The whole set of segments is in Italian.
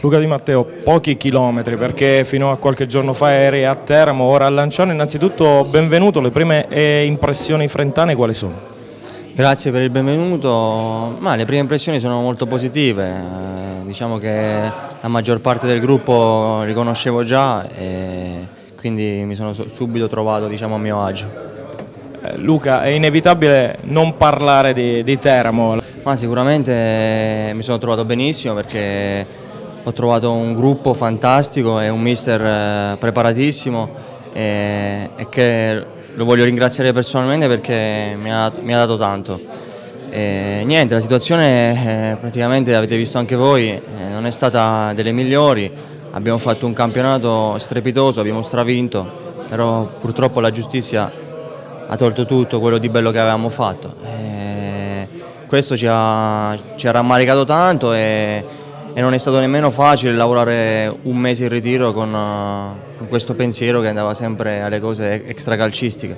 Luca Di Matteo, pochi chilometri perché fino a qualche giorno fa eri a Teramo, ora a Lanciano. Innanzitutto benvenuto, le prime eh, impressioni frentane quali sono? Grazie per il benvenuto, Ma le prime impressioni sono molto positive, eh, diciamo che la maggior parte del gruppo li conoscevo già e quindi mi sono subito trovato diciamo, a mio agio. Eh, Luca, è inevitabile non parlare di, di Teramo. Ma sicuramente mi sono trovato benissimo perché ho trovato un gruppo fantastico e un mister eh, preparatissimo e, e che lo voglio ringraziare personalmente perché mi ha, mi ha dato tanto. E, niente, la situazione eh, praticamente avete visto anche voi, eh, non è stata delle migliori, abbiamo fatto un campionato strepitoso, abbiamo stravinto, però purtroppo la giustizia ha tolto tutto quello di bello che avevamo fatto. E questo ci ha, ci ha, rammaricato tanto e, e, non è stato nemmeno facile lavorare un mese in ritiro con, con questo pensiero che andava sempre alle cose extracalcistiche.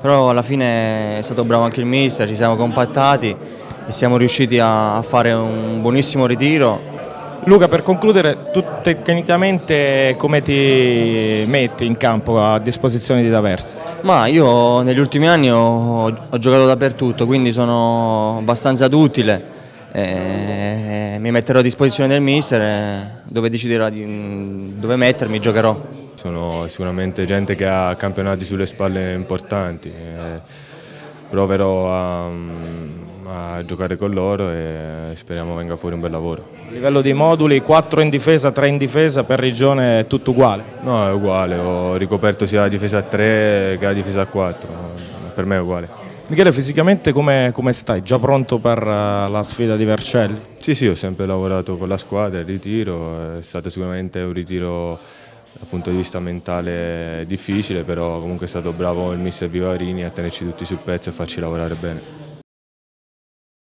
Però alla fine è stato bravo anche il mister, ci siamo compattati e siamo riusciti a fare un buonissimo ritiro Luca, per concludere, tu tecnicamente come ti metti in campo a disposizione di D'Aversa? Ma io negli ultimi anni ho, ho, giocato dappertutto, quindi sono abbastanza duttile. Eh, mi metterò a disposizione del mister e dove deciderà di, dove mettermi giocherò. Sono sicuramente gente che ha campionati sulle spalle importanti. Eh, proverò a a giocare con loro e speriamo venga fuori un bel lavoro. A livello di moduli, 4 in difesa, 3 in difesa, per Regione è tutto uguale? No, è uguale, ho ricoperto sia la difesa a 3 che la difesa a 4, per me è uguale. Michele, fisicamente come, come stai? Già pronto per eh, la sfida di Vercelli? Sì, sì, ho sempre lavorato con la squadra, il ritiro, è stato sicuramente un ritiro dal punto di vista mentale difficile, però comunque è stato bravo il mister Vivarini a tenerci tutti sul pezzo e farci lavorare bene.